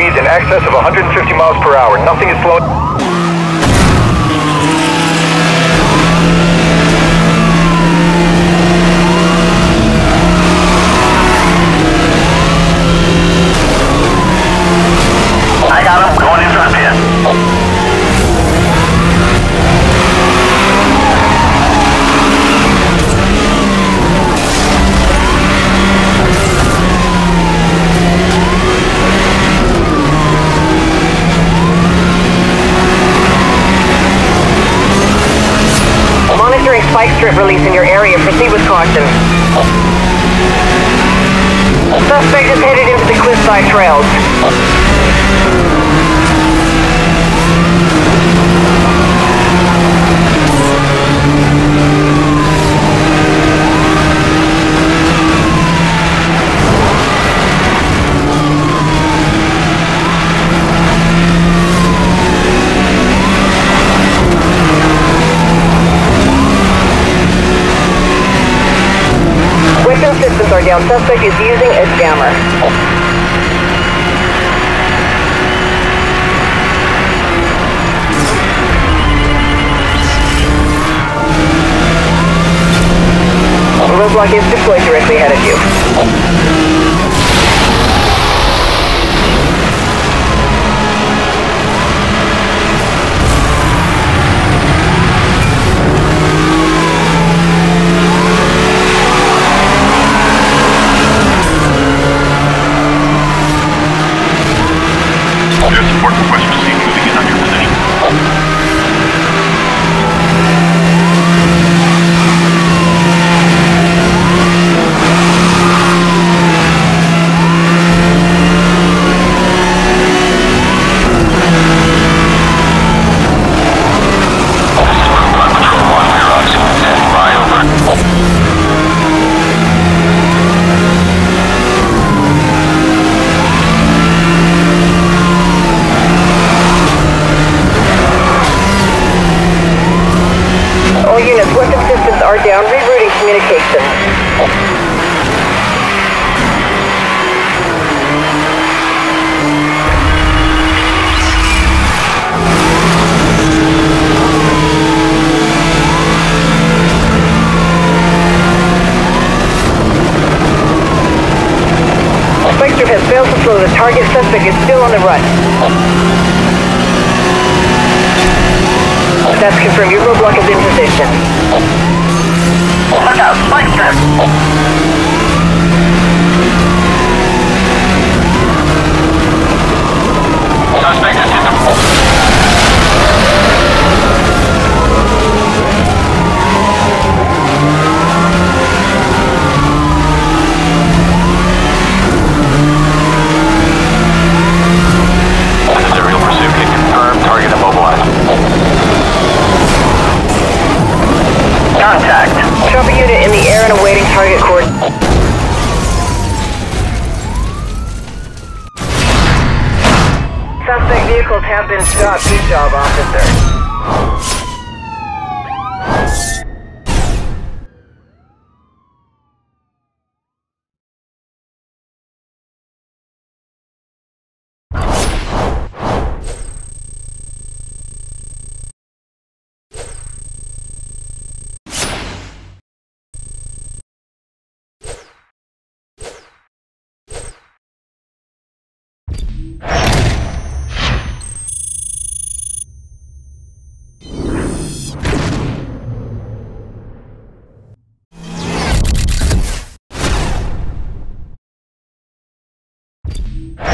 speeds in excess of 150 miles per hour. Nothing is slowing. Monitoring release in your area. Proceed with caution. Suspect is headed into the cliffside trails. Down. Suspect is using a jammer. Roadblock is are down. Rerouting communications. Spectre has failed to slow. The target suspect is still on the run. That's confirmed. Your roadblock is in position. Look out, spike strip. Suspect Suspect vehicles have been stopped. Good job, officer. Ah!